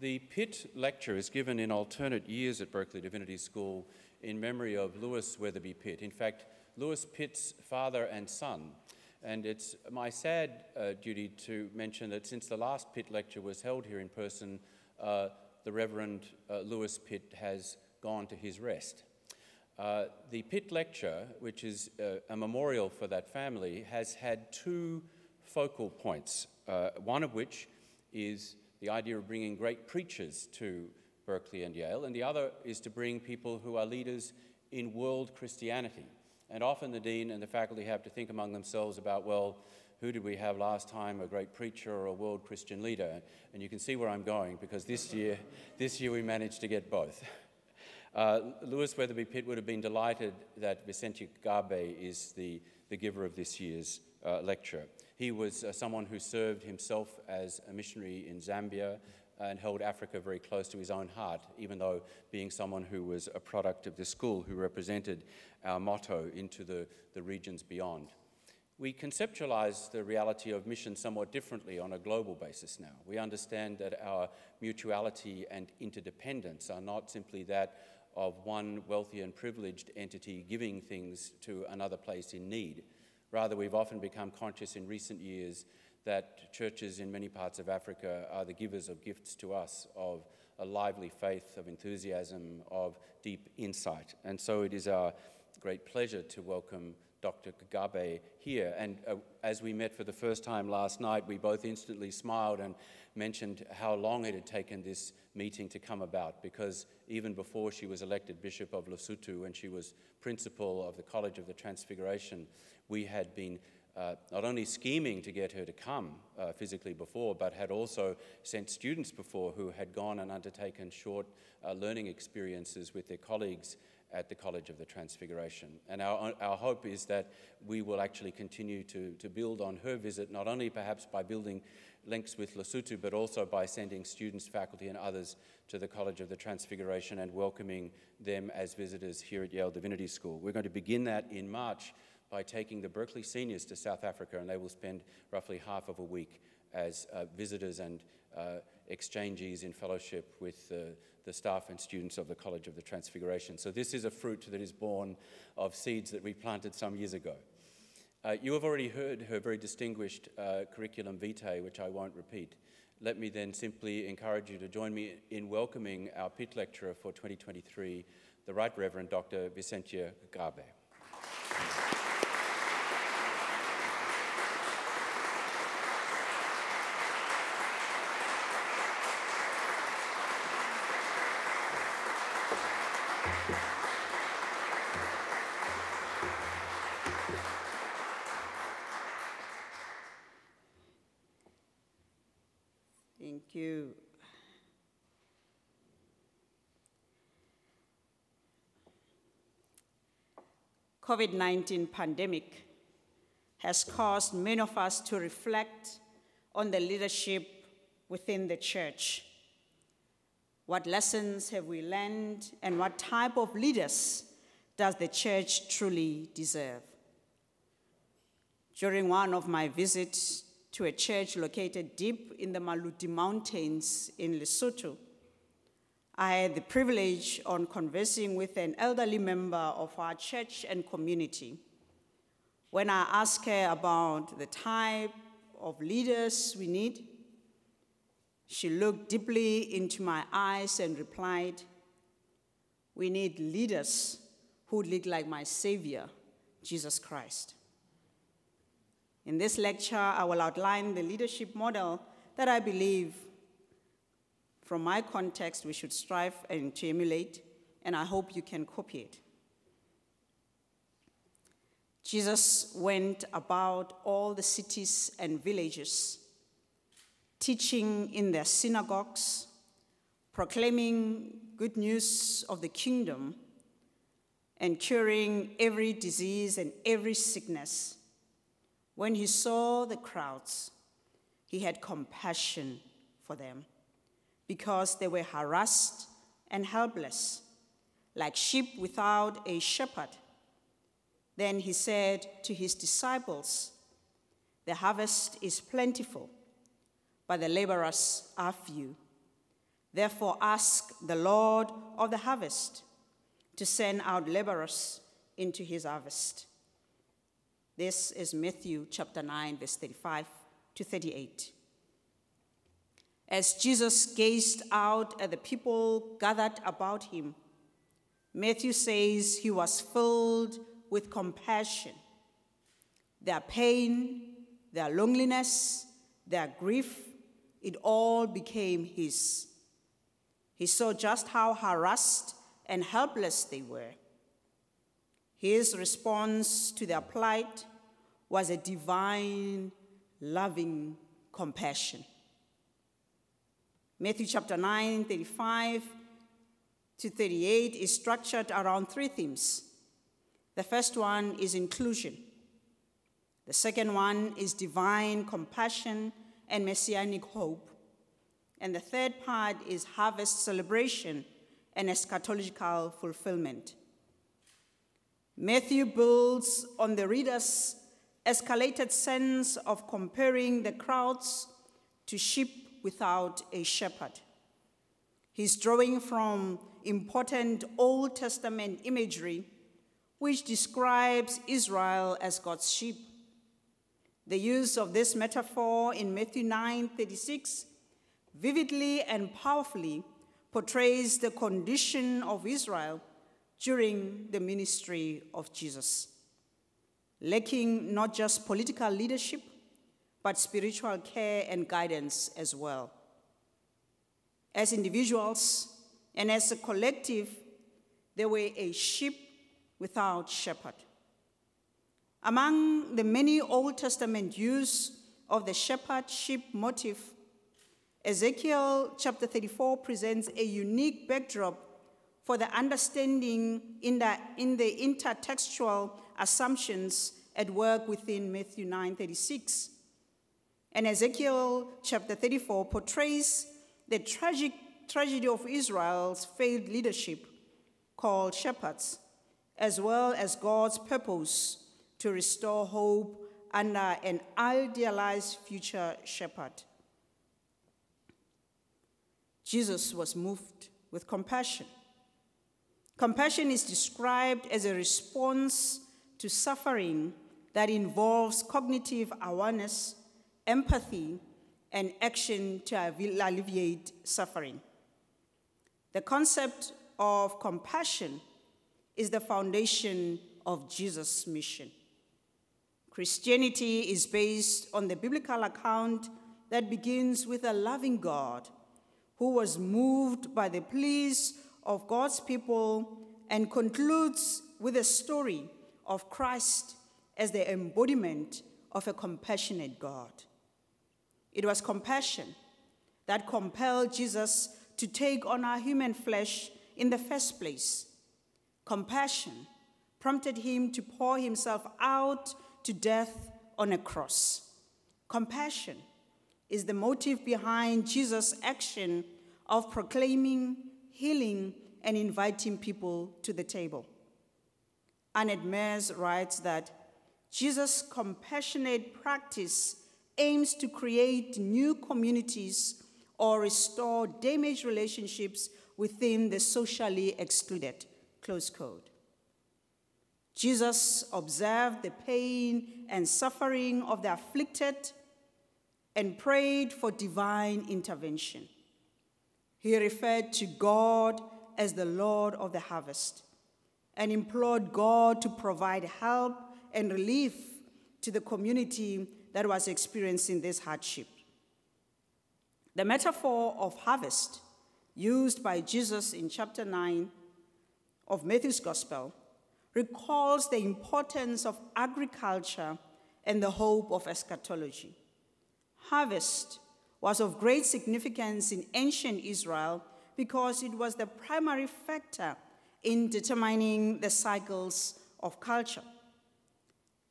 The Pitt Lecture is given in alternate years at Berkeley Divinity School in memory of Lewis Weatherby Pitt. In fact, Lewis Pitt's father and son. And it's my sad uh, duty to mention that since the last Pitt Lecture was held here in person, uh, the Reverend uh, Lewis Pitt has gone to his rest. Uh, the Pitt Lecture, which is uh, a memorial for that family, has had two focal points, uh, one of which is the idea of bringing great preachers to Berkeley and Yale, and the other is to bring people who are leaders in world Christianity. And often the dean and the faculty have to think among themselves about, well, who did we have last time, a great preacher or a world Christian leader? And you can see where I'm going because this year, this year we managed to get both. Uh, Lewis Weatherby Pitt would have been delighted that Vicentia Kgabe is the, the giver of this year's uh, lecture. He was uh, someone who served himself as a missionary in Zambia and held Africa very close to his own heart, even though being someone who was a product of the school who represented our motto into the, the regions beyond. We conceptualize the reality of mission somewhat differently on a global basis now. We understand that our mutuality and interdependence are not simply that of one wealthy and privileged entity giving things to another place in need Rather, we've often become conscious in recent years that churches in many parts of Africa are the givers of gifts to us of a lively faith, of enthusiasm, of deep insight. And so it is our great pleasure to welcome Dr. Kgabe here. And uh, as we met for the first time last night, we both instantly smiled and mentioned how long it had taken this meeting to come about because even before she was elected Bishop of Lesotho and she was principal of the College of the Transfiguration, we had been uh, not only scheming to get her to come uh, physically before, but had also sent students before who had gone and undertaken short uh, learning experiences with their colleagues at the College of the Transfiguration. And our, our hope is that we will actually continue to, to build on her visit, not only perhaps by building links with Lesotho, but also by sending students, faculty, and others to the College of the Transfiguration and welcoming them as visitors here at Yale Divinity School. We're going to begin that in March by taking the Berkeley seniors to South Africa, and they will spend roughly half of a week as uh, visitors and uh, exchangees in fellowship with uh, the staff and students of the College of the Transfiguration. So this is a fruit that is born of seeds that we planted some years ago. Uh, you have already heard her very distinguished uh, curriculum vitae, which I won't repeat. Let me then simply encourage you to join me in welcoming our Pitt lecturer for 2023, the Right Reverend Dr. Vicentia Kgabe. COVID-19 pandemic has caused many of us to reflect on the leadership within the church. What lessons have we learned and what type of leaders does the church truly deserve? During one of my visits to a church located deep in the Maluti Mountains in Lesotho, I had the privilege on conversing with an elderly member of our church and community. When I asked her about the type of leaders we need, she looked deeply into my eyes and replied, We need leaders who lead like my Savior, Jesus Christ. In this lecture, I will outline the leadership model that I believe from my context, we should strive and to emulate, and I hope you can copy it. Jesus went about all the cities and villages, teaching in their synagogues, proclaiming good news of the kingdom, and curing every disease and every sickness. When he saw the crowds, he had compassion for them because they were harassed and helpless, like sheep without a shepherd. Then he said to his disciples, The harvest is plentiful, but the laborers are few. Therefore, ask the Lord of the harvest to send out laborers into his harvest. This is Matthew chapter 9, verse 35 to 38. As Jesus gazed out at the people gathered about him, Matthew says he was filled with compassion. Their pain, their loneliness, their grief, it all became his. He saw just how harassed and helpless they were. His response to their plight was a divine, loving compassion. Matthew chapter 9, 35 to 38 is structured around three themes. The first one is inclusion. The second one is divine compassion and messianic hope. And the third part is harvest celebration and eschatological fulfillment. Matthew builds on the reader's escalated sense of comparing the crowds to sheep without a shepherd. He's drawing from important Old Testament imagery which describes Israel as God's sheep. The use of this metaphor in Matthew 9:36 vividly and powerfully portrays the condition of Israel during the ministry of Jesus, lacking not just political leadership, but spiritual care and guidance as well. As individuals and as a collective, they were a sheep without shepherd. Among the many Old Testament use of the shepherd sheep motif, Ezekiel chapter 34 presents a unique backdrop for the understanding in the, in the intertextual assumptions at work within Matthew 9:36. And Ezekiel chapter 34 portrays the tragic tragedy of Israel's failed leadership called shepherds, as well as God's purpose to restore hope under an idealized future shepherd. Jesus was moved with compassion. Compassion is described as a response to suffering that involves cognitive awareness empathy, and action to alleviate suffering. The concept of compassion is the foundation of Jesus' mission. Christianity is based on the biblical account that begins with a loving God who was moved by the pleas of God's people and concludes with a story of Christ as the embodiment of a compassionate God. It was compassion that compelled Jesus to take on our human flesh in the first place. Compassion prompted him to pour himself out to death on a cross. Compassion is the motive behind Jesus' action of proclaiming, healing, and inviting people to the table. Annette Mears writes that Jesus' compassionate practice aims to create new communities or restore damaged relationships within the socially excluded. Close quote. Jesus observed the pain and suffering of the afflicted and prayed for divine intervention. He referred to God as the Lord of the harvest and implored God to provide help and relief to the community that was experiencing this hardship. The metaphor of harvest used by Jesus in chapter 9 of Matthew's Gospel recalls the importance of agriculture and the hope of eschatology. Harvest was of great significance in ancient Israel because it was the primary factor in determining the cycles of culture.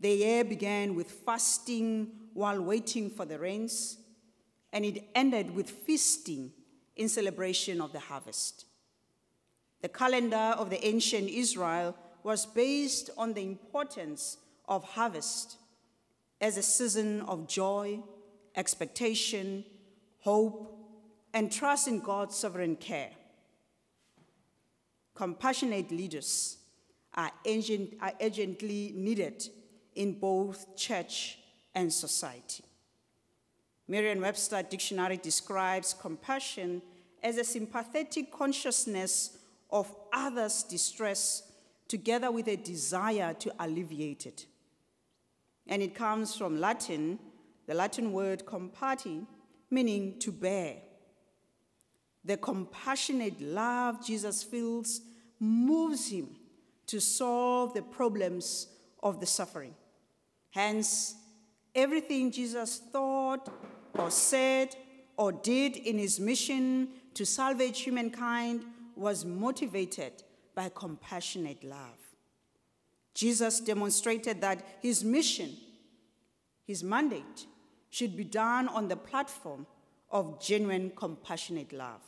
The year began with fasting while waiting for the rains, and it ended with feasting in celebration of the harvest. The calendar of the ancient Israel was based on the importance of harvest as a season of joy, expectation, hope, and trust in God's sovereign care. Compassionate leaders are, are urgently needed in both church and society. Merriam Webster Dictionary describes compassion as a sympathetic consciousness of others' distress together with a desire to alleviate it. And it comes from Latin, the Latin word compati, meaning to bear. The compassionate love Jesus feels moves him to solve the problems of the suffering. Hence, everything Jesus thought or said or did in his mission to salvage humankind was motivated by compassionate love. Jesus demonstrated that his mission, his mandate, should be done on the platform of genuine compassionate love.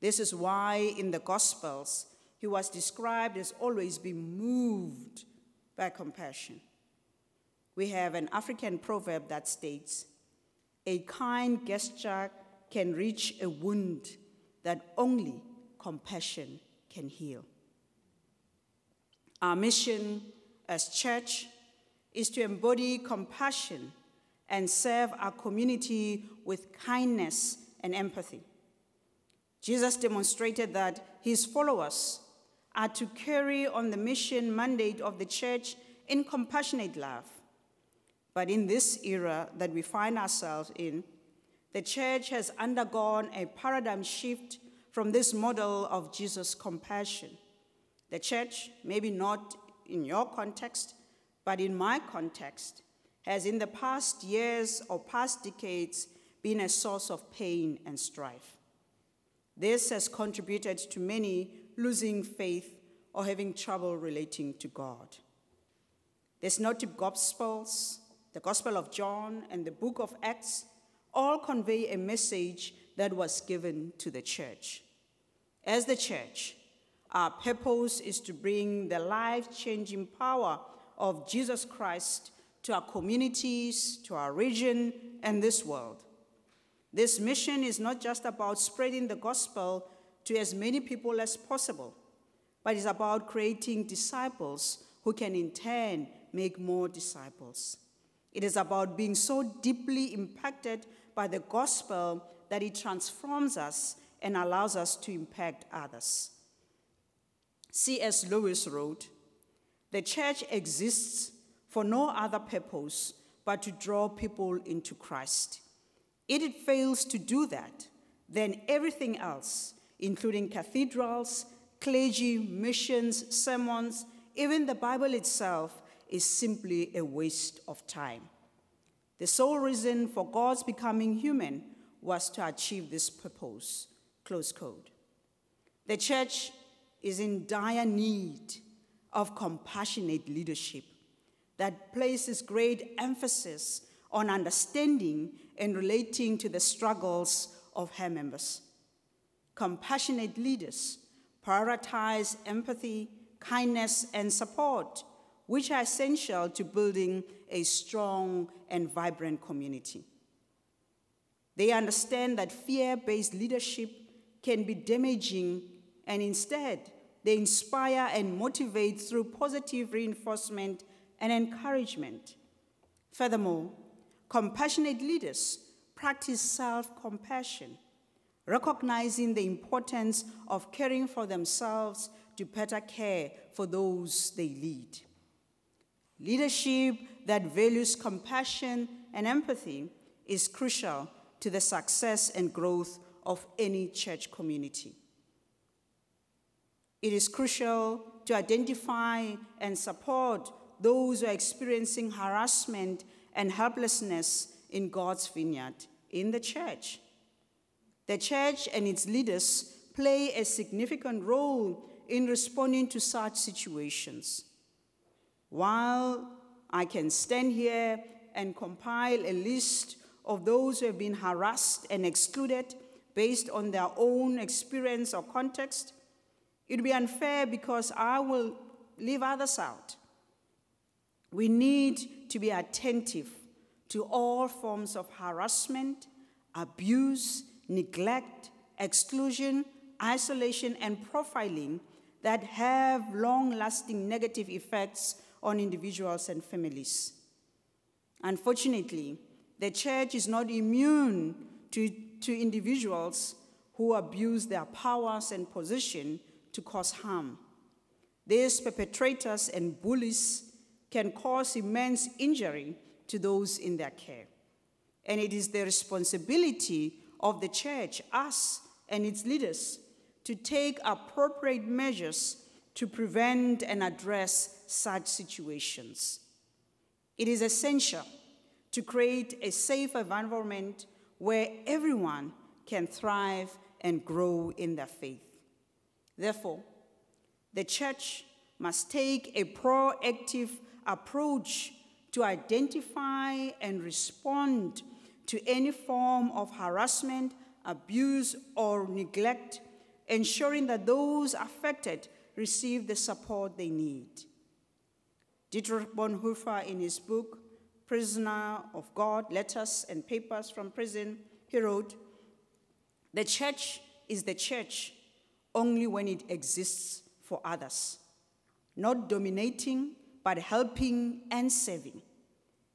This is why in the Gospels he was described as always being moved by compassion. We have an African proverb that states, A kind gesture can reach a wound that only compassion can heal. Our mission as church is to embody compassion and serve our community with kindness and empathy. Jesus demonstrated that his followers are to carry on the mission mandate of the church in compassionate love. But in this era that we find ourselves in, the church has undergone a paradigm shift from this model of Jesus' compassion. The church, maybe not in your context, but in my context, has in the past years or past decades been a source of pain and strife. This has contributed to many losing faith or having trouble relating to God. The synoptic gospels, the Gospel of John, and the book of Acts all convey a message that was given to the church. As the church, our purpose is to bring the life changing power of Jesus Christ to our communities, to our region, and this world. This mission is not just about spreading the gospel to as many people as possible, but it's about creating disciples who can in turn make more disciples. It is about being so deeply impacted by the gospel that it transforms us and allows us to impact others. C.S. Lewis wrote The church exists for no other purpose but to draw people into Christ. If it fails to do that, then everything else, including cathedrals, clergy, missions, sermons, even the Bible itself, is simply a waste of time. The sole reason for God's becoming human was to achieve this purpose. Close quote. The church is in dire need of compassionate leadership that places great emphasis on understanding and relating to the struggles of her members. Compassionate leaders prioritize empathy, kindness, and support, which are essential to building a strong and vibrant community. They understand that fear based leadership can be damaging, and instead, they inspire and motivate through positive reinforcement and encouragement. Furthermore, compassionate leaders practice self compassion, recognizing the importance of caring for themselves to better care for those they lead. Leadership that values compassion and empathy is crucial to the success and growth of any church community. It is crucial to identify and support those who are experiencing harassment and helplessness in God's vineyard, in the church. The church and its leaders play a significant role in responding to such situations. While I can stand here and compile a list of those who have been harassed and excluded based on their own experience or context, it would be unfair because I will leave others out. We need to be attentive to all forms of harassment, abuse, neglect, exclusion, isolation, and profiling that have long lasting negative effects on individuals and families. Unfortunately, the church is not immune to, to individuals who abuse their powers and position to cause harm. These perpetrators and bullies can cause immense injury to those in their care. And it is the responsibility of the church, us and its leaders, to take appropriate measures to prevent and address such situations. It is essential to create a safe environment where everyone can thrive and grow in their faith. Therefore, the church must take a proactive approach to identify and respond to any form of harassment, abuse, or neglect, ensuring that those affected receive the support they need. Dietrich Bonhoeffer, in his book, Prisoner of God Letters and Papers from Prison, he wrote, The church is the church only when it exists for others, not dominating, but helping and serving.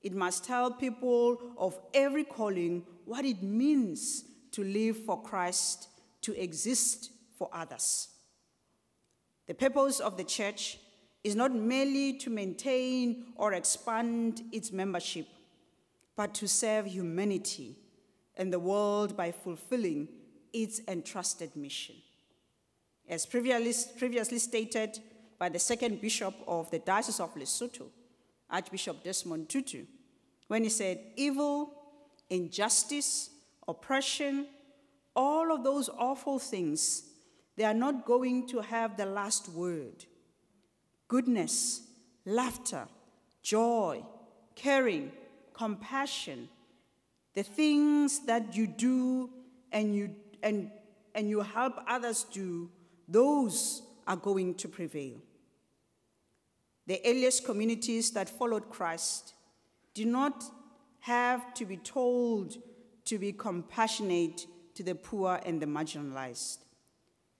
It must tell people of every calling what it means to live for Christ, to exist for others. The purpose of the church is not merely to maintain or expand its membership, but to serve humanity and the world by fulfilling its entrusted mission. As previously, previously stated by the second bishop of the Diocese of Lesotho, Archbishop Desmond Tutu, when he said, Evil, injustice, oppression, all of those awful things, they are not going to have the last word. Goodness, laughter, joy, caring, compassion, the things that you do and you, and, and you help others do, those are going to prevail. The earliest communities that followed Christ did not have to be told to be compassionate to the poor and the marginalized.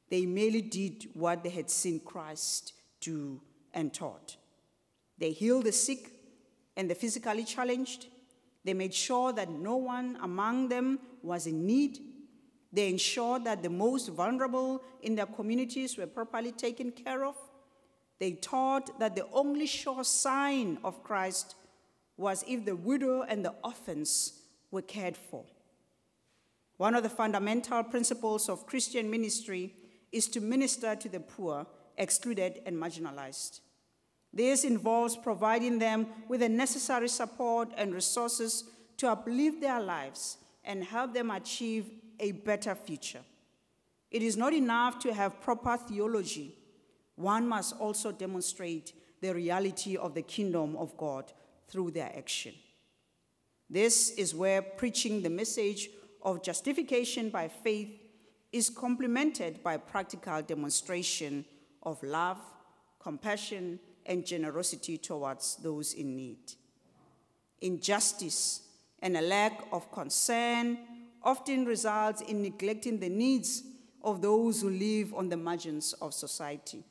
They merely did what they had seen Christ do and taught. They healed the sick and the physically challenged. They made sure that no one among them was in need. They ensured that the most vulnerable in their communities were properly taken care of. They taught that the only sure sign of Christ was if the widow and the orphans were cared for. One of the fundamental principles of Christian ministry is to minister to the poor, excluded, and marginalized. This involves providing them with the necessary support and resources to uplift their lives and help them achieve a better future. It is not enough to have proper theology. One must also demonstrate the reality of the kingdom of God through their action. This is where preaching the message of justification by faith is complemented by practical demonstration of love, compassion, and generosity towards those in need. Injustice and a lack of concern often results in neglecting the needs of those who live on the margins of society.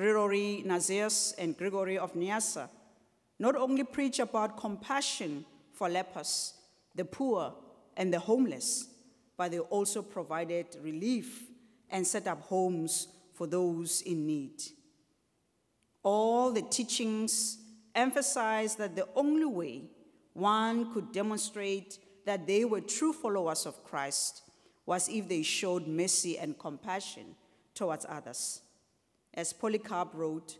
Gregory Nazianzus and Gregory of Nyssa not only preach about compassion for lepers, the poor, and the homeless, but they also provided relief and set up homes for those in need. All the teachings emphasize that the only way one could demonstrate that they were true followers of Christ was if they showed mercy and compassion towards others. As Polycarp wrote,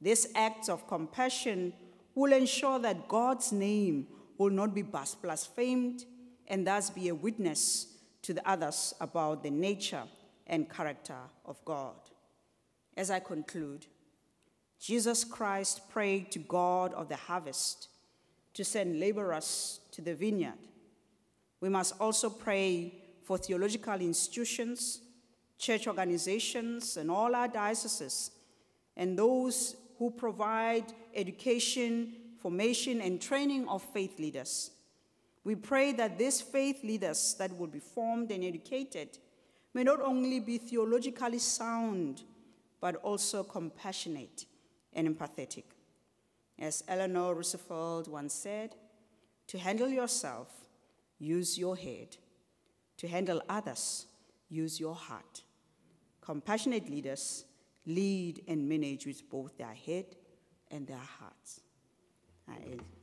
this act of compassion will ensure that God's name will not be blasphemed and thus be a witness to the others about the nature and character of God. As I conclude, Jesus Christ prayed to God of the harvest to send laborers to the vineyard. We must also pray for theological institutions, church organizations, and all our dioceses, and those who provide education, formation, and training of faith leaders. We pray that these faith leaders that will be formed and educated may not only be theologically sound, but also compassionate and empathetic. As Eleanor Roosevelt once said, to handle yourself, use your head. To handle others, use your heart. Compassionate leaders lead and manage with both their head and their hearts. I end.